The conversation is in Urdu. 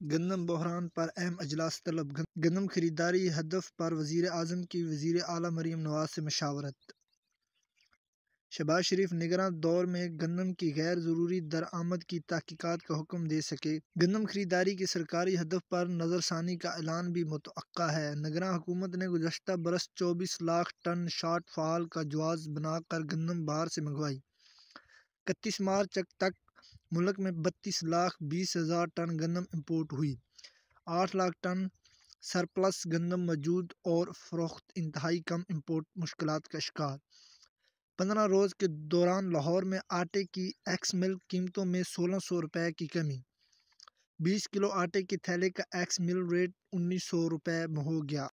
گندم بحران پر اہم اجلاس طلب۔ گندم خریداری ہدف پر وزیر اعظم کی وزیر اعلیٰ مریم نواز سے مشاورت۔ شہباز شریف نگراں دور میں گندم کی غیر ضروری درآمد کی تحقیقات کا حکم دے سکیں گندم خریداری کے سرکاری ہدف پر نظرثانی کا اعلان بھی متوقع ہے۔ نگراں حکومت نے گزشتہ برس چوبیس لاکھ ٹن شارٹ فال کا جواز بنا کر گندم باہر سے منگوائی۔ اکتیس مارچ تک ملک میں بتیس لاکھ بیس ہزار ٹن گندم امپورٹ ہوئی۔ آٹھ لاکھ ٹن سرپلس گندم موجود اور فروخت انتہائی کم امپورٹ مشکلات کا شکار۔ پندرہ روز کے دوران لاہور میں آٹے کی ایکس مل قیمتوں میں سولہ سو روپے کی کمی۔ بیس کلو آٹے کے تھیلے کا ایکس مل ریٹ انیس سو روپے ہو گیا۔